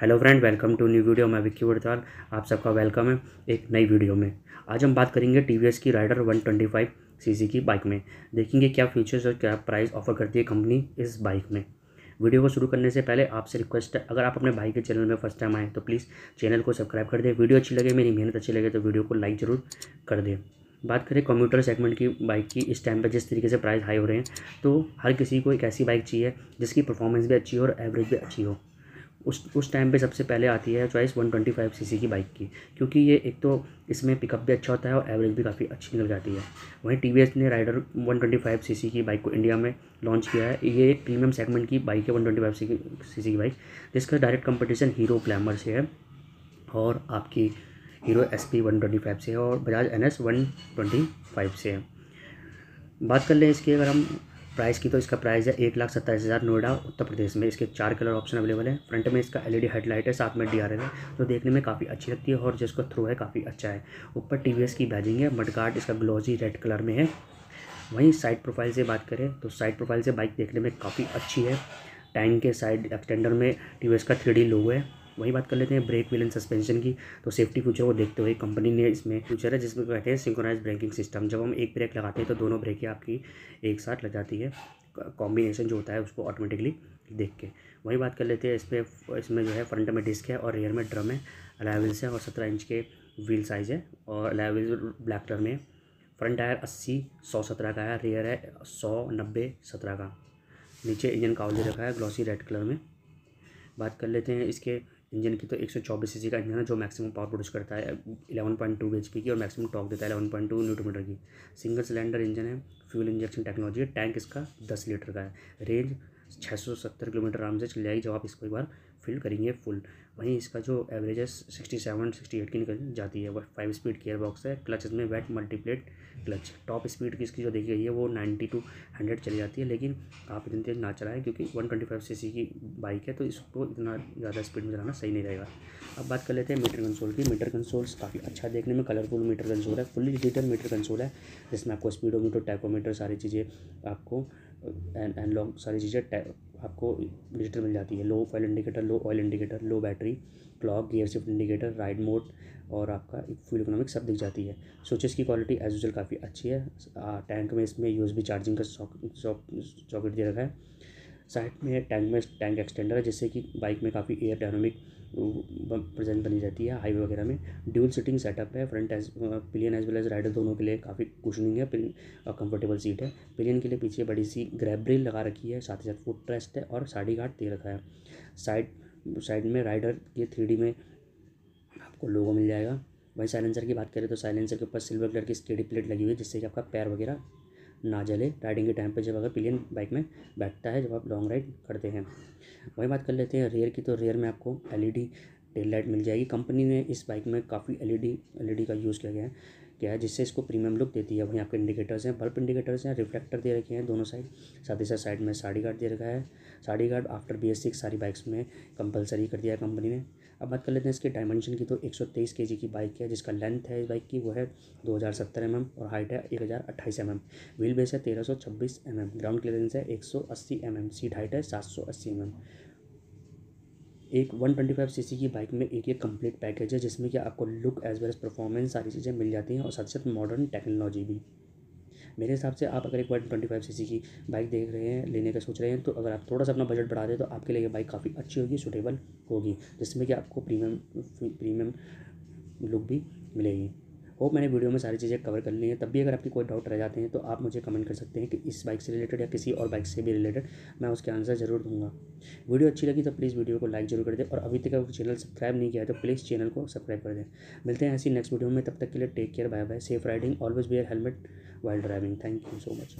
Hello friend, welcome to new video. मैं विक्की वड़ताल आप सबका वेलकम है एक नई वीडियो में। आज हम बात करेंगे टीवीएस की राइडर 125 सीसी की बाइक में। देखेंगे क्या फीचर्स और क्या प्राइस ऑफ़र करती है कंपनी इस बाइक में। वीडियो को शुरू करने से पहले आपसे रिक्वेस्ट है, अगर आप अपने भाई के चैनल में फ़र्स्ट टाइम आएँ तो प्लीज़ चैनल को सब्सक्राइब कर दें। वीडियो अच्छी लगे, मेरी मेहनत अच्छी लगे तो वीडियो को लाइक ज़रूर कर दें। बात करें कंप्यूटर सेगमेंट की बाइक की, इस टाइम पर जिस तरीके से प्राइस हाई हो रहे हैं तो हर किसी को एक ऐसी बाइक चाहिए जिसकी परफॉर्मेंस भी अच्छी हो और एवरेज भी अच्छी हो। उस उस टाइम पे सबसे पहले आती है चॉइस 125 सीसी की बाइक की। क्योंकि ये एक तो इसमें पिकअप भी अच्छा होता है और एवरेज भी काफ़ी अच्छी निकल जाती है। वहीं टी ने राइडर 125 सीसी की बाइक को इंडिया में लॉन्च किया है। ये एक प्रीमियम सेगमेंट की बाइक है 125 सीसी की बाइक जिसका डायरेक्ट कंपटीशन हीरो ग्लैमर से है और आपकी Hero S P one twenty five से है और Bajaj N S one twenty five से है। बात कर लें इसकी, अगर हम प्राइस की तो इसका प्राइस है एक लाख सत्ताईस हज़ार नोएडा, उत्तर प्रदेश में। इसके चार कलर ऑप्शन अवेलेबल है। फ्रंट में इसका एलईडी हेडलाइट है, साथ में डीआरएल है, जो देखने में काफ़ी अच्छी लगती है और जिसका थ्रो है काफ़ी अच्छा है। ऊपर टीवीएस की बैजिंग है मडगार्ड इसका ग्लोजी रेड कलर में है। वहीं साइड प्रोफ़ाइल से बात करें तो साइड प्रोफ़ाइल से बाइक देखने में काफ़ी अच्छी है। टैंक के साइड एक्सटेंडर में टीवीएस का थ्री लोगो है। वही बात कर लेते हैं ब्रेक व्हील एंड सस्पेंशन की। तो सेफ्टी फीचर को देखते हुए कंपनी ने इसमें फ्यूचर है, जिसमें कहते हैं सिंक्रोनाइज ब्रेकिंग सिस्टम जब हम एक ब्रेक लगाते हैं तो दोनों ब्रेकें आपकी एक साथ लग जाती है। कॉम्बिनेशन जो होता है, उसको ऑटोमेटिकली देख के। वही बात कर लेते हैं, इस पर इसमें जो है फ्रंट में डिस्क है और रेयर में ड्रम है। अलाविल्स है और सत्रह इंच के व्हील साइज़ है। और अलाविल्स ब्लैक कलर में फ्रंट टायर अस्सी, सौ सत्रह का है रेयर है सौ नब्बे सत्रह का। नीचे इंजन काउल रखा है ग्लॉसी रेड कलर में। बात कर लेते हैं इसके इंजन की तो एक सौ चौबीस सी का इंजन है जो मैक्सिमम पावर प्रोड्यूस करता है, इलेवन पॉइंट टू एच की और मैक्सिमम टॉक देता है eleven point two newton metre की। सिंगल सिलेंडर इंजन है फ्यूल इंजेक्शन टेक्नोलॉजी है टैंक इसका दस लीटर का है। रेंज छः सौ सत्तर किलोमीटर आराम से चल जाएगी जब आप इसको एक बार फिल करेंगे फुल। वहीं इसका जो एवरेज है सिक्सटी सेवन सिक्सटी एट की निकल जाती है वह फाइव स्पीड गियर बॉक्स है क्लच इसमें wet multiplate clutch top speed की इसकी जो देखी गई है, वो नाइन्टी टू हंड्रेड चली जाती है, लेकिन आप इतनी तेज ना चलाएँ क्योंकि one twenty five C C की बाइक है तो इसको इतना ज़्यादा स्पीड में चलाना सही नहीं रहेगा। अब बात कर लेते हैं मीटर कंसोल की। मीटर कंसोल्स काफ़ी अच्छा देखने में कलरफुल मीटर कंसोल है फुल्ली डिजिटल मीटर कंसोल है, जिसमें आपको स्पीडोमीटर टैकोमीटर सारी चीज़ें, आपको एंड एंड लॉन्ग सारी चीज़ें आपको डिजिटल मिल जाती है। Low oil indicator low oil indicator low battery clock gear shift indicator ride mode और आपका फ्यूल इकोनॉमिक सब दिख जाती है। स्विचेस की क्वालिटी एज यूजल काफ़ी अच्छी है। टैंक में इसमें यूएसबी चार्जिंग का सॉकेट दे रखा है। साइड में टैंक में टैंक एक्सटेंडर है, जिससे कि बाइक में काफ़ी एयर डायनोमिक प्रेजेंट बनी रहती है हाईवे वगैरह में। ड्यूल सीटिंग सेटअप है front as pillion as well as rider दोनों के लिए काफ़ी कुशनिंग है कंफर्टेबल सीट है। पिलियन के लिए पीछे बड़ी सी ग्रैब ब्रेल लगा रखी है, साथ ही साथ फुट रेस्ट है और साड़ी गार्ड दे रखा है। साइड साइड में राइडर के थ्री में आपको लोगो मिल जाएगा। वही साइलेंसर की बात करें तो साइलेंसर के ऊपर सिल्वर कलर की स्टेडी प्लेट लगी हुई है, जिससे कि आपका पैर वगैरह ना जले। राइडिंग के टाइम पे जब अगर पिलियन बाइक में बैठता है, जब आप लॉन्ग राइड करते हैं, वही बात कर लेते हैं रेयर की तो रेयर में आपको एलईडी टेल लाइट मिल जाएगी। कंपनी ने इस बाइक में काफ़ी एलईडी एलईडी का यूज़ किया गया है, क्या है जिससे इसको प्रीमियम लुक देती है। वहीं आपके इंडिकेटर्स हैं बल्ब इंडिकेटर्स हैं रिफ्लेक्टर दे रखे हैं दोनों साइड साथ ही साथ साइड में साड़ी गार्ड दे रखा है। Sari guard after B S six सारी बाइक्स में कंपलसरी कर दिया है कंपनी ने। अब बात कर लेते हैं इसके डायमेंशन की। तो एक सौ तेईस के जी की बाइक है, जिसका लेंथ है इस बाइक की, वो है दो हज़ार सत्तर एम एम और हाइट है एक हज़ार अट्ठाईस एम एम व्हील बेस है तेरह सौ छब्बीस एम एम ग्राउंड क्लियरेंस है एक सौ अस्सी एम एम सीट हाइट है सात सौ अस्सी एम एम एक 125 सीसी की बाइक में एक ये कंप्लीट पैकेज है, जिसमें कि आपको look as well as performance सारी चीज़ें मिल जाती हैं और साथ साथ मॉडर्न टेक्नोलॉजी भी। मेरे हिसाब से आप अगर एक वन ट्वेंटी फाइव सी की बाइक देख रहे हैं, लेने का सोच रहे हैं तो अगर आप थोड़ा सा अपना बजट बढ़ा दें तो आपके लिए ये बाइक काफ़ी अच्छी होगी सूटेबल होगी, जिसमें कि आपको प्रीमियम प्रीमियम लुक भी मिलेगी। होप मैंने वीडियो में सारी चीज़ें कवर कर ली हैं। तब भी अगर आपकी कोई डाउट रह जाते हैं तो आप मुझे कमेंट कर सकते हैं कि इस बाइक से रिलेटेड या किसी और बाइक से भी रिलेटेड मैं उसके आंसर ज़रूर दूँगा। वीडियो अच्छी लगी तो प्लीज़ वीडियो को लाइक ज़रूर कर दें और अभी तक अगर चैनल सब्सक्राइब नहीं किया है तो प्लीज़ चैनल को सब्सक्राइब कर दें। मिलते हैं ऐसी नेक्स्ट वीडियो में, तब तक के लिए take care bye bye safe riding always wear helmet while driving thank you so much